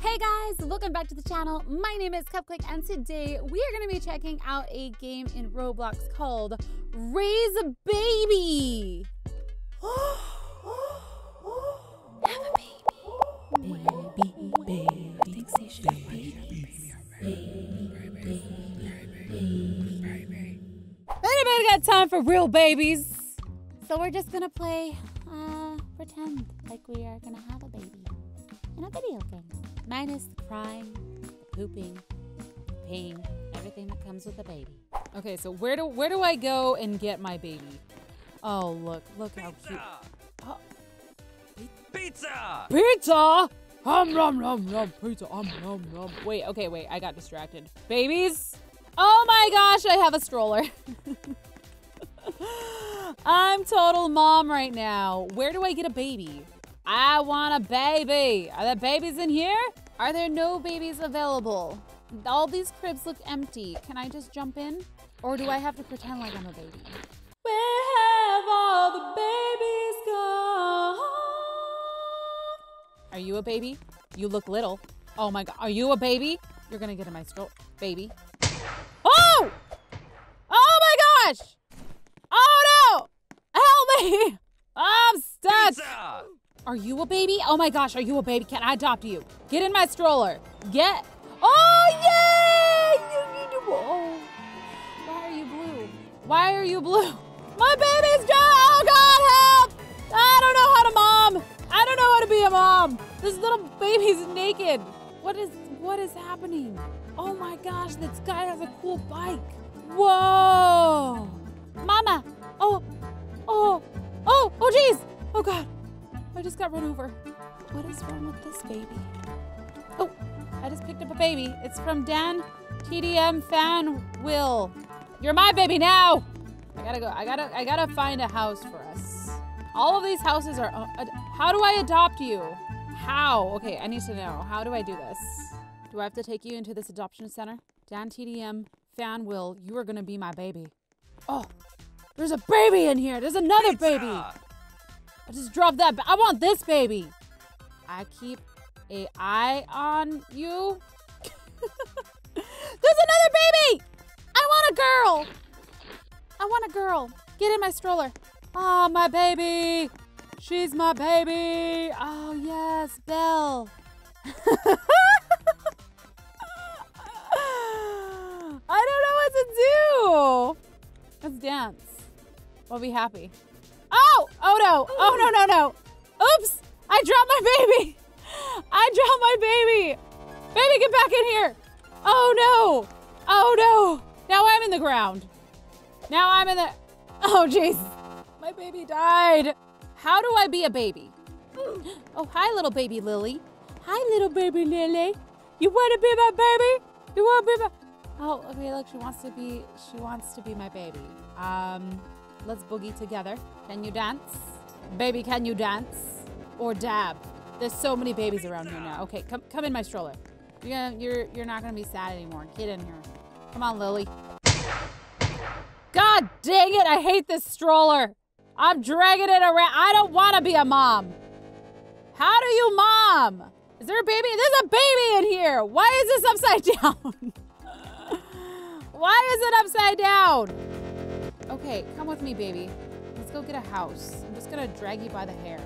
Hey guys, welcome back to the channel. My name is Cupquake and today we are going to be checking out a game in Roblox called Raise a Baby. Have a baby. Baby, baby. They should have babies. Anybody got time for real babies? So we're just gonna play, uh, pretend like we are gonna have a baby in a video game. Minus the crying, the pooping, the peeing, everything that comes with a baby. Okay, so where do where do I go and get my baby? Oh look, look how cute. Oh, Pizza! pizza! Hum rum rum rum pizza um rum rum. Wait, okay, wait, I got distracted. Babies? Oh my gosh, I have a stroller. I'm total mom right now. Where do I get a baby? I want a baby. Are there babies in here? Are there no babies available? All these cribs look empty. Can I just jump in? Or do I have to pretend like I'm a baby? Where have all the babies gone? Are you a baby? You look little. Oh my god. Are you a baby? You're gonna get in my stroll. Baby. Oh! Oh my gosh! Oh no! Help me! I'm stuck! Pizza! Are you a baby? Oh my gosh, are you a baby? Can I adopt you? Get in my stroller. Get. Oh, yay! Why are you blue? Why are you blue? My baby's dead! Oh God, help! I don't know how to mom. I don't know how to be a mom. This little baby's naked. What is what is happening? Oh my gosh, this guy has a cool bike. Whoa! Mama! Oh! Oh! Oh! Oh jeez! Oh God! I just got run over. What is wrong with this baby? Oh, I just picked up a baby. It's from Dan TDM Fan Will. You're my baby now. I gotta go. I gotta. I gotta find a house for us. All of these houses are. Uh, how do I adopt you? How? Okay, I need to know. How do I do this? Do I have to take you into this adoption center? Dan TDM Fan Will, you are gonna be my baby. Oh, there's a baby in here. There's another Pizza! baby. I just dropped that. I want this baby. I keep a eye on you. There's another baby. I want a girl. I want a girl. Get in my stroller. Oh, my baby. She's my baby. Oh, yes, Belle. I don't know what to do. Let's dance. We'll be happy. Oh! Oh no! Oh no no no! Oops! I dropped my baby! I dropped my baby! Baby, get back in here! Oh no! Oh no! Now I'm in the ground. Now I'm in the. Oh jeez! My baby died. How do I be a baby? Oh hi, little baby Lily. Hi, little baby Lily. You want to be my baby? You want to be my? Oh, okay. Look, she wants to be. She wants to be my baby. Um. Let's boogie together. Can you dance? Baby, can you dance? Or dab? There's so many babies around here now. Okay, come come in my stroller. You're gonna, you're you're not gonna be sad anymore. Get in here. Come on, Lily. God dang it! I hate this stroller. I'm dragging it around. I don't want to be a mom. How do you mom? Is there a baby? There's a baby in here. Why is this upside down? Why is it upside down? Okay, come with me, baby. Let's go get a house. I'm just gonna drag you by the hair.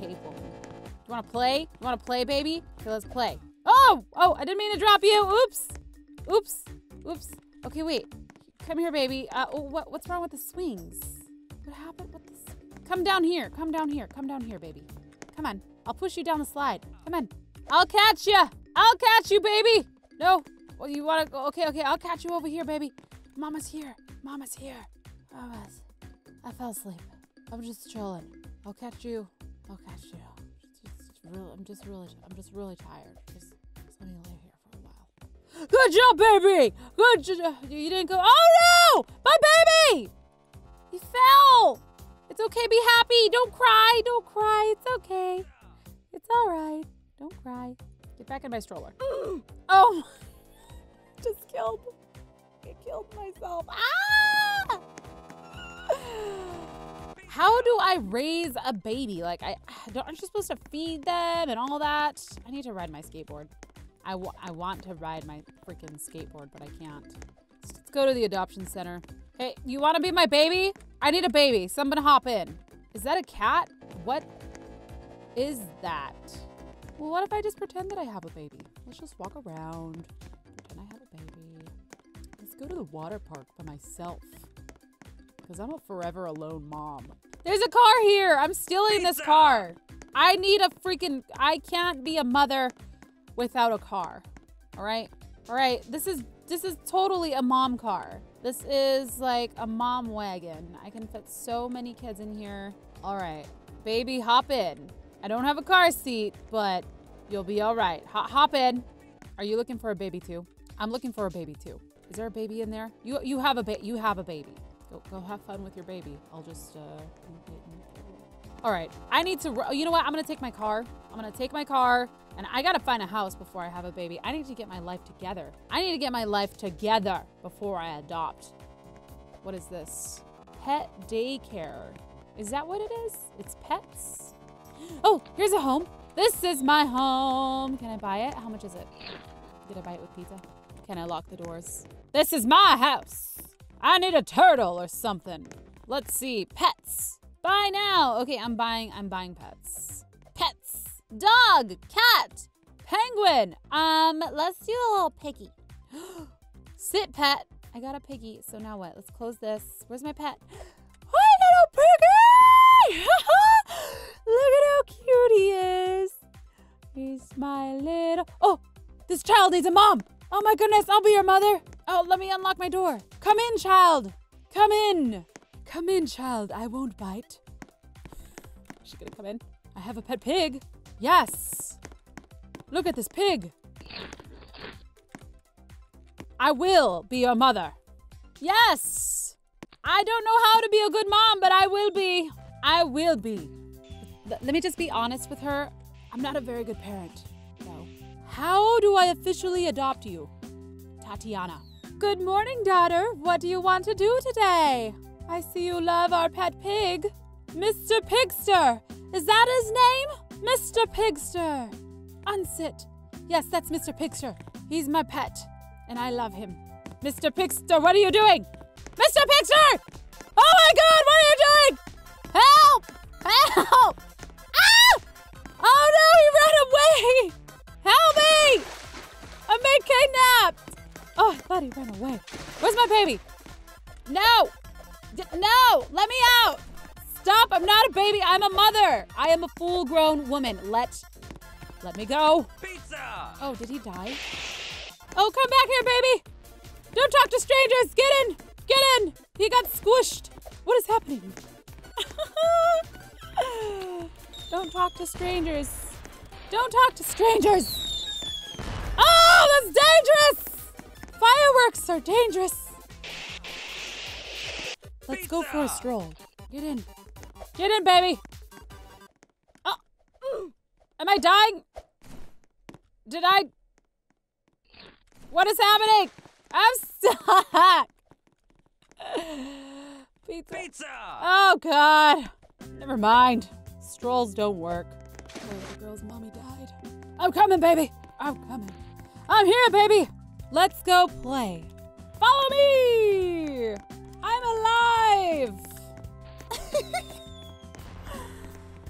Cave woman. You wanna play? You wanna play, baby? Okay, let's play. Oh! Oh, I didn't mean to drop you. Oops. Oops. Oops. Okay, wait. Come here, baby. Uh, oh, what, what's wrong with the swings? What happened with this? Come down here. Come down here. Come down here, baby. Come on. I'll push you down the slide. Come on. I'll catch you. I'll catch you, baby. No. Well, you wanna go? Okay, okay. I'll catch you over here, baby. Mama's here. Mama's here. Mama's. I fell asleep. I'm just chilling. I'll catch you. I'll catch you. Just, just really, I'm just really, I'm just really tired. Just, just let me lay here for a while. Good job, baby. Good job. You didn't go. Oh no, my baby. He fell. It's okay. Be happy. Don't cry. Don't cry. It's okay. It's all right. Don't cry. Get back in my stroller. oh, just killed. I killed myself. Ah! How do I raise a baby? Like, I don't, aren't you supposed to feed them and all that? I need to ride my skateboard. I, I want to ride my freaking skateboard, but I can't. Let's go to the adoption center. Hey, you want to be my baby? I need a baby. Someone hop in. Is that a cat? What is that? Well, what if I just pretend that I have a baby? Let's just walk around, go to the water park by myself. Because I'm a forever alone mom. There's a car here. I'm stealing this car. I need a freaking. I can't be a mother without a car. All right. All right. This is this is totally a mom car. This is like a mom wagon. I can fit so many kids in here. All right. Baby, hop in. I don't have a car seat, but you'll be all right. H- hop in. Are you looking for a baby too? I'm looking for a baby too. Is there a baby in there? You you have a ba- you have a baby. Go, go have fun with your baby. I'll just, uh. All right. I need to. You know what? I'm gonna take my car. I'm gonna take my car, and I gotta find a house before I have a baby. I need to get my life together. I need to get my life together before I adopt. What is this? Pet daycare. Is that what it is? It's pets. Oh, here's a home. This is my home. Can I buy it? How much is it? Did I buy it with pizza? Can I lock the doors? This is my house. I need a turtle or something. Let's see. Pets. Buy now. Okay, I'm buying I'm buying pets. Pets. Dog, cat, penguin. Um, let's do a little piggy. Sit pet. I got a piggy. So now what? Let's close this. Where's my pet? Hi, little piggy! Look at how cute he is. He's my little. Oh, this child needs a mom. Oh my goodness, I'll be your mother. Oh, let me unlock my door. Come in, child. Come in. Come in, child. I won't bite. Is she gonna come in? I have a pet pig. Yes. Look at this pig. I will be your mother. Yes. I don't know how to be a good mom, but I will be. I will be. Let me just be honest with her. I'm not a very good parent. No. How do I officially adopt you? Tatiana. Good morning, daughter. What do you want to do today? I see you love our pet pig. Mr. Pigster. Is that his name? Mr. Pigster. Unsit. Yes, that's Mr. Pigster. He's my pet, and I love him. Mr. Pigster, what are you doing? Mr. Pigster! Oh my god, what are you doing? Help! Help! Ah! Oh no, he ran away! Help me! I'm being kidnapped! I thought he ran away. Where's my baby? No! D- no! Let me out! Stop! I'm not a baby. I'm a mother. I am a full-grown woman. Let let me go. Pizza! Oh, did he die? Oh, come back here, baby! Don't talk to strangers! Get in! Get in! He got squished! What is happening? Don't talk to strangers. Don't talk to strangers! Fireworks are dangerous! Let's go for a stroll. Get in. Get in, baby! Oh, am I dying? Did I? What is happening? I'm stuck. Pizza. Pizza! Oh God. Never mind. Strolls don't work. Oh, the girl's mommy died. I'm coming, baby. I'm coming. I'm here, baby. Let's go play. Follow me. I'm alive.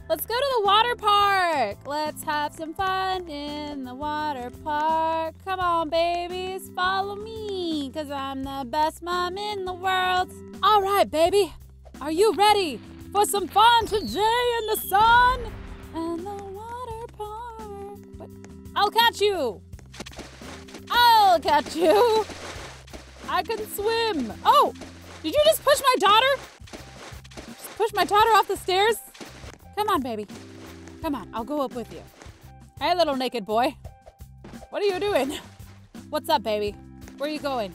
Let's go to the water park. Let's have some fun in the water park. Come on, babies, follow me, because I'm the best mom in the world. All right, baby, are you ready for some fun today in the sun and the water park? I'll catch you. I'll catch you. I can swim. Oh, did you just push my daughter? Just push my daughter off the stairs? Come on, baby. Come on, I'll go up with you. Hey, little naked boy. What are you doing? What's up, baby? Where are you going?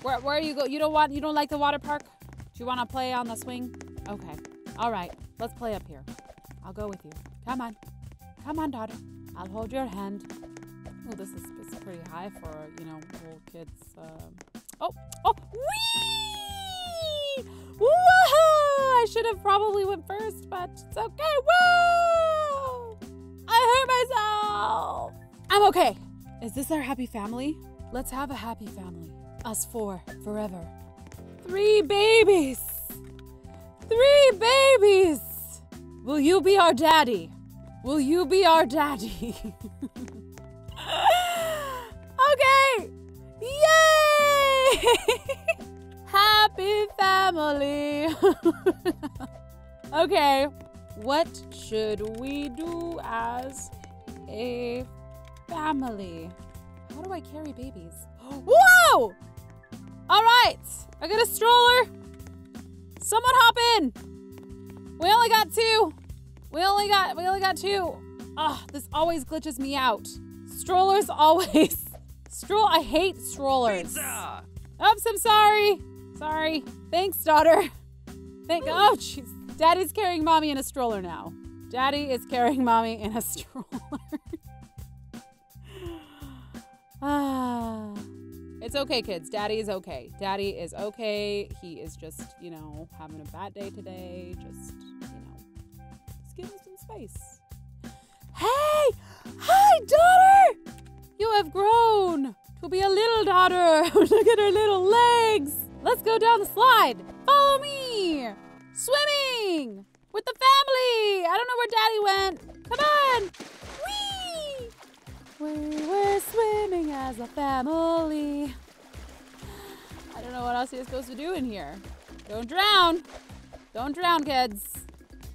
Where, where are you go? You don't want? You don't like the water park? Do you want to play on the swing? Okay. All right. Let's play up here. I'll go with you. Come on. Come on, daughter. I'll hold your hand. Oh, this is, this is pretty high for you know little kids. Um... Oh, oh, Whee! Whoa! I should have probably went first, but it's okay. Whoa! I hurt myself. I'm okay. Is this our happy family? Let's have a happy family. Us four, forever. Three babies. Three babies. Will you be our daddy? Will you be our daddy? happy family. okay. What should we do as a family? How do I carry babies? Whoa! All right, I got a stroller. Someone hop in. We only got two. We only got we only got two. Ah, this always glitches me out. Strollers always. Stroll. I hate strollers. Pizza. Oops, I'm sorry. Sorry. Thanks, daughter. Thank. Oh, jeez. Daddy's carrying mommy in a stroller now. Daddy is carrying mommy in a stroller. ah. It's okay, kids. Daddy is okay. Daddy is okay. He is just, you know, having a bad day today. Just, you know, just give him some space. Hey! Hi, daughter! You have grown to be a little daughter. Look at her little legs. Let's go down the slide. Follow me. Swimming with the family. I don't know where Daddy went. Come on. Whee! We were swimming as a family. I don't know what else you're supposed to do in here. Don't drown. Don't drown, kids.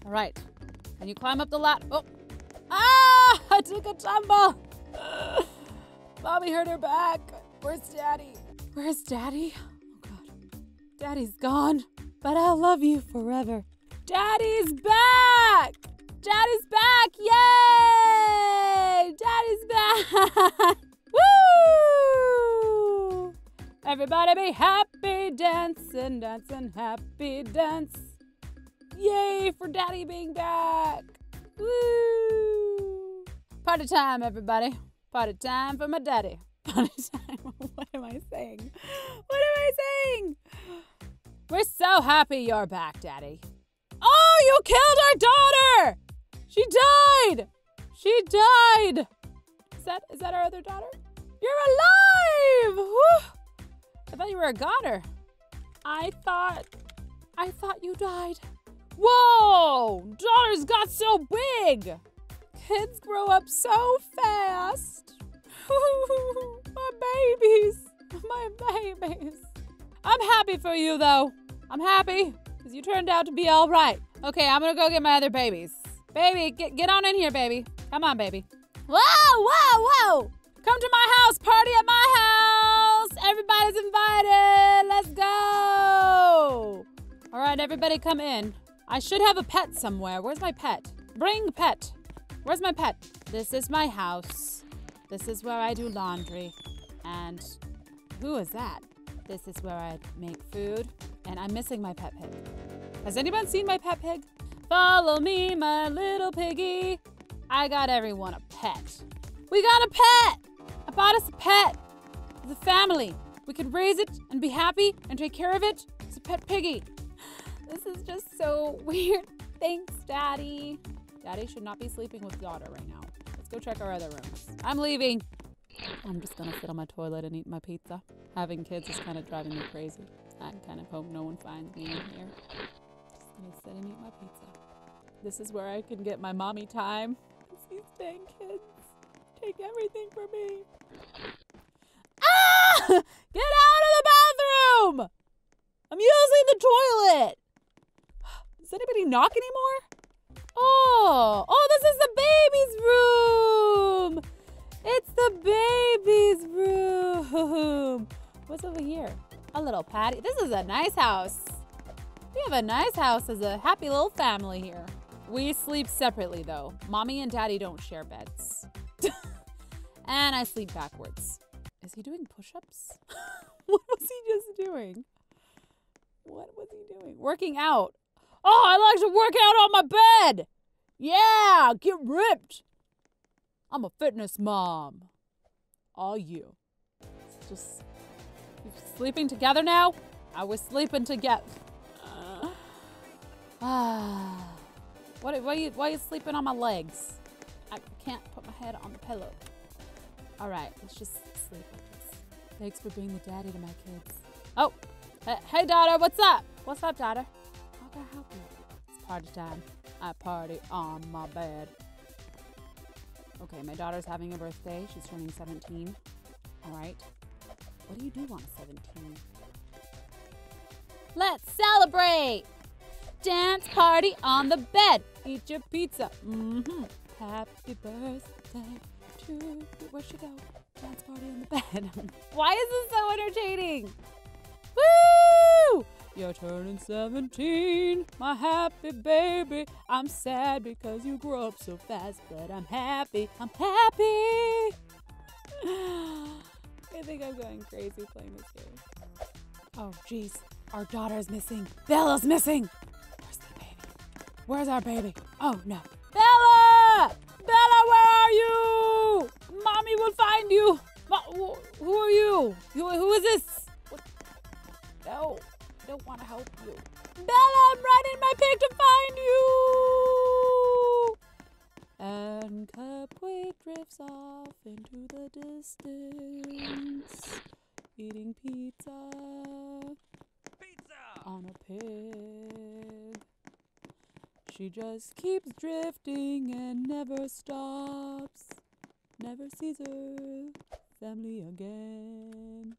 All right. Can you climb up the ladder? Oh. Ah! I took a tumble. Mommy hurt her back. Where's Daddy? Where's Daddy? Oh, God. Daddy's gone, but I'll love you forever. Daddy's back! Daddy's back! Yay! Daddy's back! Woo! Everybody be happy, dancing, dancing, happy dance. Yay for Daddy being back! Woo! Party time, everybody. Party time for my daddy. Party time. what am I saying? What am I saying? We're so happy you're back, Daddy. Oh, you killed our daughter! She died! She died! Is that is that our other daughter? You're alive! I thought you were a goner. I thought I thought you died. Whoa! Daughters got so big! Kids grow up so fast. my babies. My babies. I'm happy for you though. I'm happy because you turned out to be all right. Okay, I'm gonna go get my other babies. Baby, get, get on in here, baby. Come on, baby. Whoa, whoa, whoa! Come to my house, party at my house. Everybody's invited. Let's go. All right, everybody come in. I should have a pet somewhere. Where's my pet? Bring pet. Where's my pet? This is my house. This is where I do laundry. And who is that? This is where I make food. And I'm missing my pet pig. Has anyone seen my pet pig? Follow me, my little piggy. I got everyone a pet. We got a pet! I bought us a pet. The family. We could raise it and be happy and take care of it. It's a pet piggy. This is just so weird. Thanks, Daddy. Daddy should not be sleeping with daughter right now. Let's go check our other rooms. I'm leaving. I'm just gonna sit on my toilet and eat my pizza. Having kids is kind of driving me crazy. I kind of hope no one finds me in here. Just gonna sit and eat my pizza. This is where I can get my mommy time. These dang kids take everything from me. Ah! Get out of the bathroom! I'm using the toilet. Does anybody knock anymore? Oh, this is the baby's room. It's the baby's room. What's over here? A little patio. This is a nice house. We have a nice house as a happy little family here. We sleep separately though. Mommy and daddy don't share beds. and I sleep backwards. Is he doing push ups? what was he just doing? What was he doing? Working out. Oh, I like to work out on my bed. Yeah, get ripped. I'm a fitness mom. All you. It's just sleeping together now? I was sleeping together. Ah. what, why, you, why are you sleeping on my legs? I can't put my head on the pillow. All right, let's just sleep like this. Thanks for being the daddy to my kids. Oh, hey, hey daughter, what's up? What's up, daughter? How can I help you? It's party time. I party on my bed. Okay, my daughter's having a birthday. She's turning 17. All right. What do you do on 17? Let's celebrate! Dance party on the bed. Eat your pizza. Mm-hmm. Happy birthday to you. Where'd she go? Dance party on the bed. Why is this so entertaining? You're turning 17, my happy baby. I'm sad because you grow up so fast, but I'm happy. I'm happy. I think I'm going crazy playing this game. Oh, jeez. Our daughter's missing. Bella's missing. Where's the baby? Where's our baby? Oh, no. Bella! Bella, where are you? Mommy will find you. Who are you? Who, is this? What? No, don't want to help you. Bella, I'm riding my pig to find you. And drifts off into the distance, eating pizza Pizza! on a pig. She just keeps drifting and never stops, never sees her family again.